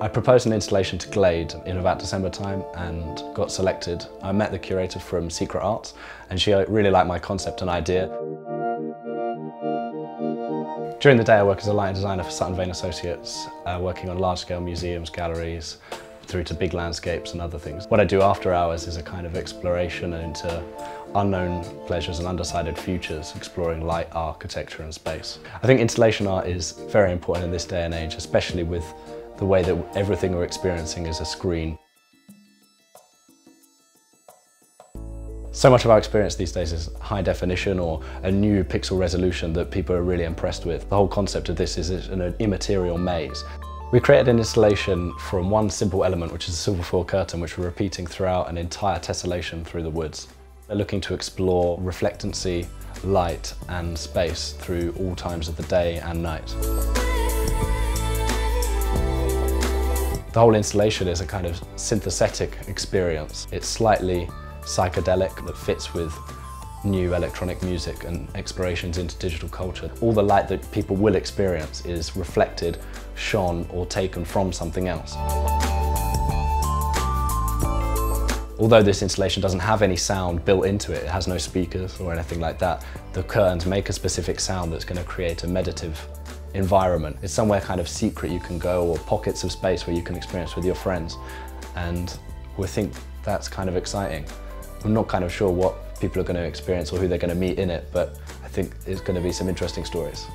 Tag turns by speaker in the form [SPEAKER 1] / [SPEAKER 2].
[SPEAKER 1] I proposed an installation to Glade in about December time and got selected. I met the curator from Secret Arts and she really liked my concept and idea. During the day I work as a lighting designer for Sutton Vane Associates, uh, working on large-scale museums, galleries, through to big landscapes and other things. What I do after hours is a kind of exploration into unknown pleasures and undecided futures, exploring light, architecture and space. I think installation art is very important in this day and age, especially with the way that everything we're experiencing is a screen. So much of our experience these days is high definition or a new pixel resolution that people are really impressed with. The whole concept of this is an immaterial maze. We created an installation from one simple element, which is a silver foil curtain, which we're repeating throughout an entire tessellation through the woods. They're looking to explore reflectancy, light and space through all times of the day and night. The whole installation is a kind of synthetic experience. It's slightly psychedelic that fits with new electronic music and explorations into digital culture. All the light that people will experience is reflected, shone or taken from something else. Although this installation doesn't have any sound built into it, it has no speakers or anything like that, the curtains make a specific sound that's going to create a meditative environment. It's somewhere kind of secret you can go or pockets of space where you can experience with your friends. And we think that's kind of exciting. I'm not kind of sure what people are going to experience or who they're going to meet in it, but I think there's going to be some interesting stories.